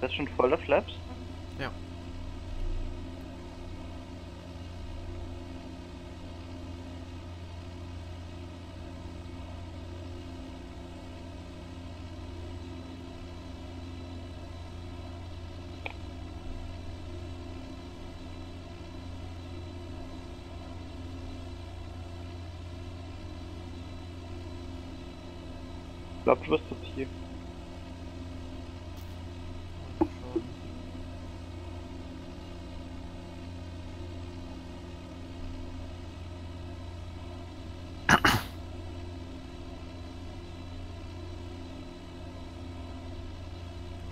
Das ist schon voller Flaps? Ja. Ich glaube, du wirst zu tief.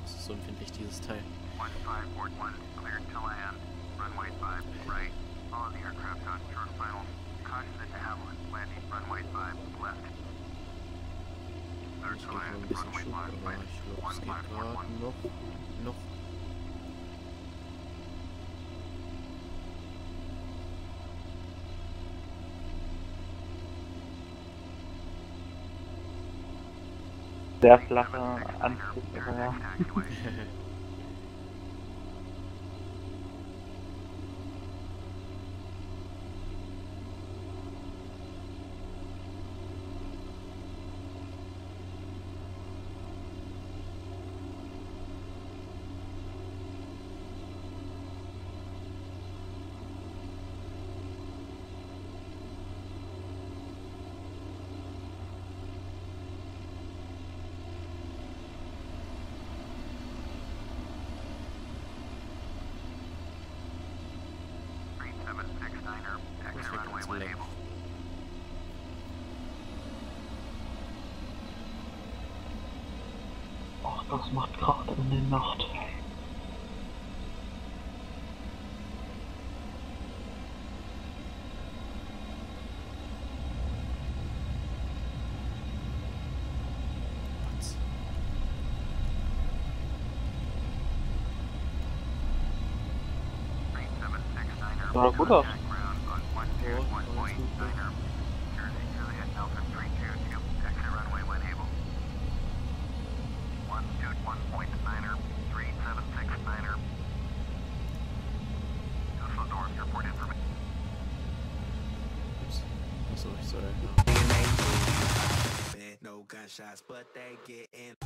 Das ist so empfindlich, dieses Teil. 1541, cleared to land. Runway 5, right. All the aircraft on short final. Gebe noch ein bisschen Schub, 5, aber ich glaube, es geht gerade 1541. noch. Noch. Sehr flacher Anflug, aber ja. Exit wird runway ganz when leck. able. Ach, das macht gerade in der Nacht. Sah gut aus. Juliet Jersey 322, runway able. Dusseldorf Airport information. Sorry, sorry. No gunshots, but they get in.